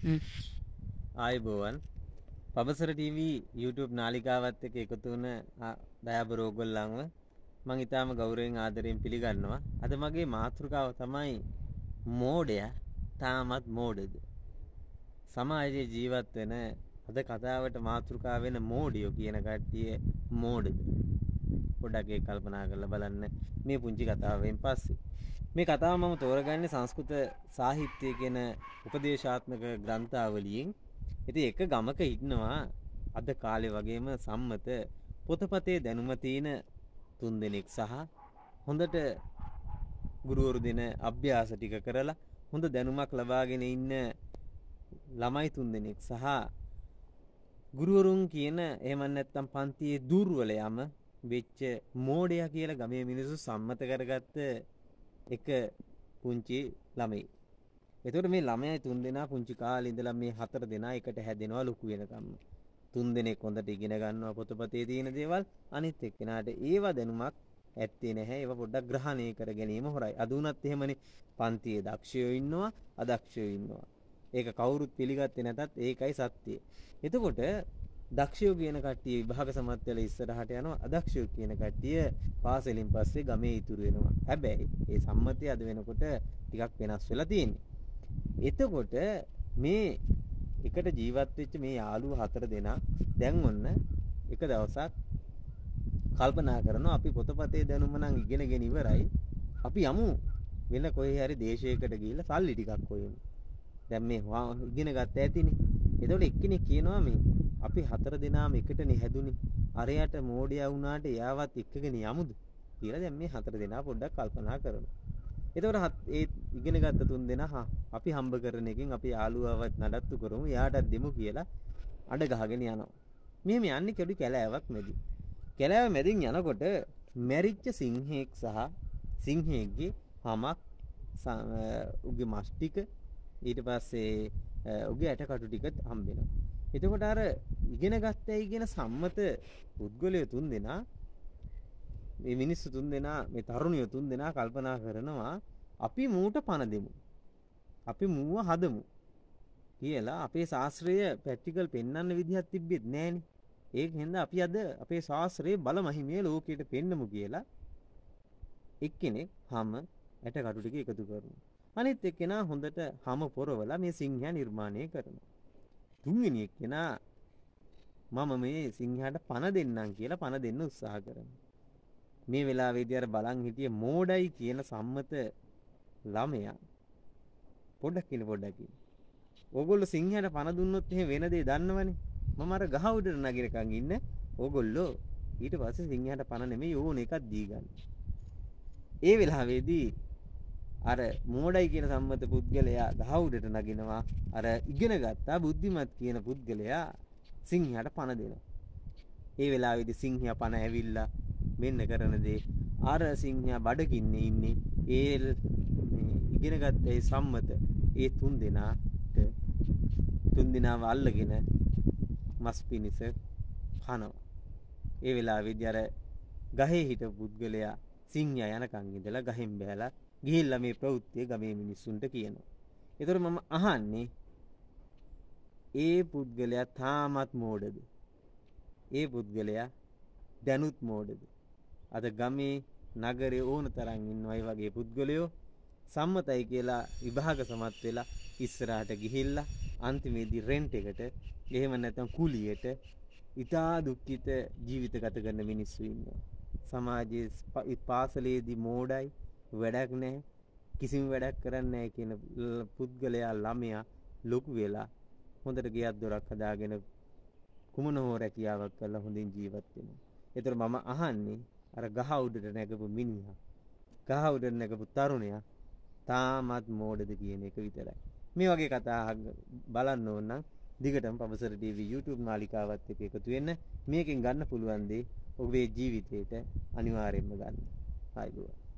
ආයුබෝවන් පබසර TV YouTube නාලිකාවත් එක්ක එකතු වුණ දයාබර ඕගොල්ලන්ව මං ඊටාම ගෞරවයෙන් ආදරයෙන් පිළිගන්නවා. අද මගේ මාතෘකාව තමයි මෝඩයා තාමත් මෝඩද? සමාජයේ ජීවත් වෙන අද කතාවට මාතෘකාව වෙන මෝඩියෝ කියන කට්ටිය මෝඩද? පොඩ්ඩක් ඒක කල්පනා කරලා බලන්න මේ පුංචි කතාවෙන් පස්සේ. මේ කතාව මම තෝරගන්නේ සංස්කෘත සාහිත්‍ය කියන උපදේශාත්මක ග්‍රන්ථාවලියෙන්. ඉතින් එක ගමක ඉන්නවා අද කාලේ වගේම සම්මත පොතපතේ දැනුම තියෙන තුන්දෙනෙක් සහ හොඳට ගුරුවරු දෙන අභ්‍යාස ටික කරලා හොඳ දැනුමක් ලබාගෙන ඉන්න ළමයි තුන්දෙනෙක් සහ ගුරුවරුන් කියන එහෙම නැත්නම් පන්තියේ දුර්වල යම වෙච්ච මෝඩයා කියලා ගමේ මිනිස්සු සම්මත කරගත්ත එක පුංචි ළමයි. එතකොට මේ ළමයි තුන් දෙනා පුංචි කාලේ ඉඳලා මේ හතර දෙනා එකට හැදෙනවා ලොකු වෙනකම්. තුන් දෙනෙක් හොඳට ඉගෙන ගන්නවා පොතපතේ තියෙන දේවල් අනිත් එක්කෙනාට ඒව දැනුමක් ඇත්තේ නැහැ ඒව පොඩ්ඩක් ග්‍රහණය කර ගැනීම හොරයි. අද උනත් එහෙමනේ පන්තියේ දක්ෂයෝ ඉන්නවා අදක්ෂයෝ ඉන්නවා. ඒක කවුරුත් පිළිගත්තේ නැතත් ඒකයි සත්‍යය. එතකොට දක්ෂයෝ කියන කට්ටිය විභාග සමත් වෙලා ඉස්සරහට යනවා අදක්ෂයෝ කියන කට්ටිය පාසලෙන් පස්සේ ගමේ ඉතුරු වෙනවා. හැබැයි ඒ සම්මතය අද වෙනකොට ටිකක් වෙනස් වෙලා තියෙන්නේ. එතකොට මේ එකට ජීවත් වෙච්ච මේ යාළුවෝ හතර දෙනා දැන් ඔන්න එක දවසක් කල්පනා කරනවා අපි පොතපතේ දැනුම නම් ඉගෙනගෙන ඉවරයි. අපි යමු වෙන කොහේ හරි දේශයකට ගිහිල්ලා සල්ලි ටිකක් හොයමු. දැන් මේ ඉගෙන ගත්ත ඇතිනේ. එතකොට එක්කෙනෙක් කියනවා මේ අපි හතර දෙනාම එකටනේ හැදුනේ. අරයට මෝඩයා වුණාට එයාවත් එක්කගෙන යමුද? කියලා දැන් මේ හතර දෙනා පොඩ්ඩක් කල්පනා කරනවා. එතකොට ඒ ඉගෙන ගත්ත තුන් දෙනා අපි හම්බ කරන එකෙන් අපි යාළුවවත් නඩත්තු කරමු. එයාටත් දෙමු කියලා අඩ ගහගෙන යනවා. මෙහෙම යන්නේ කෙඩි කැලෑවක් මැදි. කැලෑව මැදින් යනකොට මැරිච්ච සිංහෙක් සහ සිංහෙක්ගේ හමක් උගේ මස් ටික ඊට පස්සේ උගේ ඇටකටු ටික හම්බෙනවා. එතකොට අර ඉගෙන ගත්තයි කියන සම්මත පුද්ගලයෝ තුන් දෙනා මේ මිනිස්සු තුන් දෙනා මේ තරුණියෝ තුන් දෙනා කල්පනා කරනවා අපි මූට පණ දෙමු. අපි මූව හදමු. කියලා අපේ ශාස්ත්‍රය ප්‍රැක්ටිකල් පෙන්වන්න විදිහක් තිබ්බෙත් නෑනේ. ඒක හින්දා අපි අද අපේ ශාස්ත්‍රයේ බලමහිමේ ලෝකයට පෙන්නමු කියලා එක්කෙනෙක් හැම ඇටකටු ටික එකතු කරනවා. අනිත් එක්කෙනා හොඳට හැම පොරවලා මේ සිංහයා නිර්මාණය කරනවා. තුන්වෙනි එක්කෙනා මම මේ සිංහයාට පණ දෙන්නම් කියලා පණ දෙන්න උත්සාහ කරනවා. මේ වෙලාවේදී අර බලන් හිටිය මෝඩයි කියන සම්මත ළමයා පොඩ්ඩක් ඉන්න පොඩ්ඩක් ඉන්න. ඕගොල්ලෝ සිංහයාට පණ දුන්නොත් එහෙම වෙන දේ දන්නවනේ. මම අර ගහ උඩට නගිනකන් ඉන්න ඕගොල්ලෝ ඊට පස්සේ සිංහයාට පණ නෙමෙයි ඕන එකක් දී ගන්න. ඒ වෙලාවේදී අර මෝඩයි කියන සම්මත පුද්ගලයා ගහ උඩට නගිනවා අර ඉගෙන ගත්තා බුද්ධිමත් කියන පුද්ගලයා සිංහයාට පණ දෙනවා. ඒ වෙලාවේදී සිංහයා පණ ඇවිල්ලා මෙන්න කරන දේ අර සිංහයා බඩගින්නේ ඉන්නේ ඒ ඉගෙන ගත්ත ඒ සම්මත ඒ තුන් දෙනාට තුන් දෙනාව අල්ලගෙන මස් පිනිස කනවා. ඒ වෙලාවේදී අර ගහේ හිටපු පුද්ගලයා සිංහයා යනකන් ඉඳලා ගහෙන් බැලලා ගිහිල්ලා මේ ප්‍රවෘත්තිය ගමේ මිනිස්සුන්ට කියනවා. ඒතර මම අහන්නේ ඒ පුද්ගලයා තාමත් මෝඩද? ඒ පුද්ගලයා දැනුත් මෝඩද? අද ගමේ නගරේ ඕන තරම් ඉන්නවා ඒ වගේ පුද්ගලයෝ සම්මතයි කියලා විභාග සමත් වෙලා ඉස්සරහට ගිහිල්ලා අන්තිමේදී රෙන්ට් එකට එහෙම නැත්නම් කුලියට ඉතා දුක්ඛිත ජීවිත ගත කරන මිනිස්සු ඉන්නවා. සමාජයේ පාසලේදී මෝඩයි වැඩක් නැහැ කිසිම වැඩක් කරන්නේ නැහැ කියන පුද්ගලයා ළමයා ලොකු වෙලා හොඳට ගෙයක් දොරක් හදාගෙන කුමන හෝ රැකියාවක් කරලා හොඳින් ජීවත් වෙනවා. ඒතර මම අහන්නේ අර ගහ උඩට නැගපු මිනිහා ගහ උඩට නැගපු තරුණයා තාමත් මෝඩද කියන එක විතරයි. මේ වගේ කතා බලන්න ඕන නම් දිගටම පබසර TV YouTube නාලිකාවත් එක්ක එකතු වෙන්න මේකෙන් ගන්න පුළුවන් දේ ඔබේ ජීවිතේට අනිවාර්යයෙන්ම ගන්න. ආයිබෝවන්